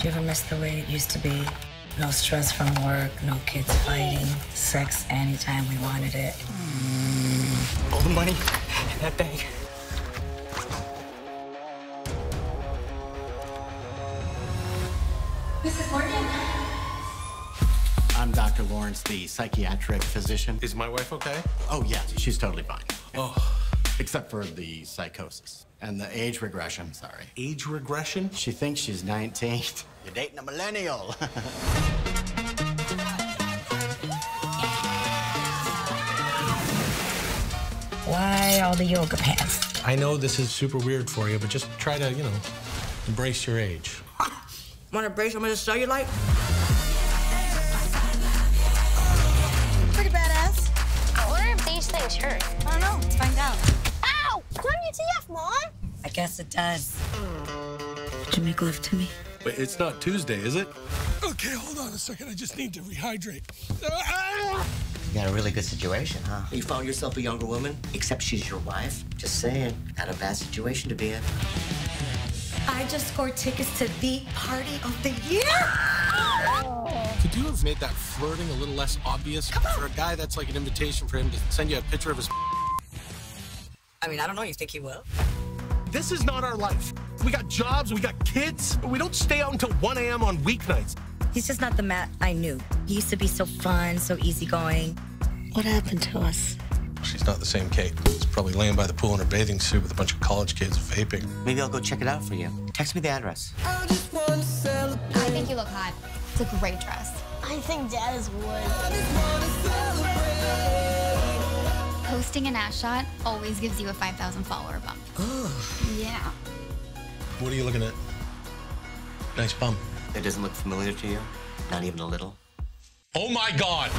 Do you ever miss the way it used to be? No stress from work, no kids fighting, sex anytime we wanted it. Mm. All the money in that bag. Mrs. Morgan? I'm Dr. Lawrence, the psychiatric physician. Is my wife okay? Oh, yeah, she's totally fine. Oh. Except for the psychosis and the age regression, sorry. Age regression? She thinks she's 19. You're dating a millennial. Why all the yoga pants? I know this is super weird for you, but just try to, you know, embrace your age. Want to brace some of the cellulite? Pretty badass. I wonder if these things hurt. I don't know. Let's find out. Ow! WTF, Mom? I guess it does. Would you make love to me? But it's not Tuesday, is it? Okay, hold on a second. I just need to rehydrate. You got a really good situation, huh? You found yourself a younger woman, except she's your wife. Just saying, not a bad situation to be in. I just scored tickets to the party of the year. Could you have made that flirting a little less obvious? For a guy, that's like an invitation for him to send you a picture of his. I mean, I don't know. You think he will? This is not our life. We got jobs, we got kids. We don't stay out until 1 a.m. on weeknights. He's just not the Matt I knew. He used to be so fun, so easygoing. What happened to us? She's not the same Kate. She's probably laying by the pool in her bathing suit with a bunch of college kids vaping. Maybe I'll go check it out for you. Text me the address. I think you look hot. It's a great dress. I think Dad is wood. Posting an ass shot always gives you a 5,000 follower bump. Oh. yeah. What are you looking at? Nice bump. It doesn't look familiar to you? Not even a little? Oh my God!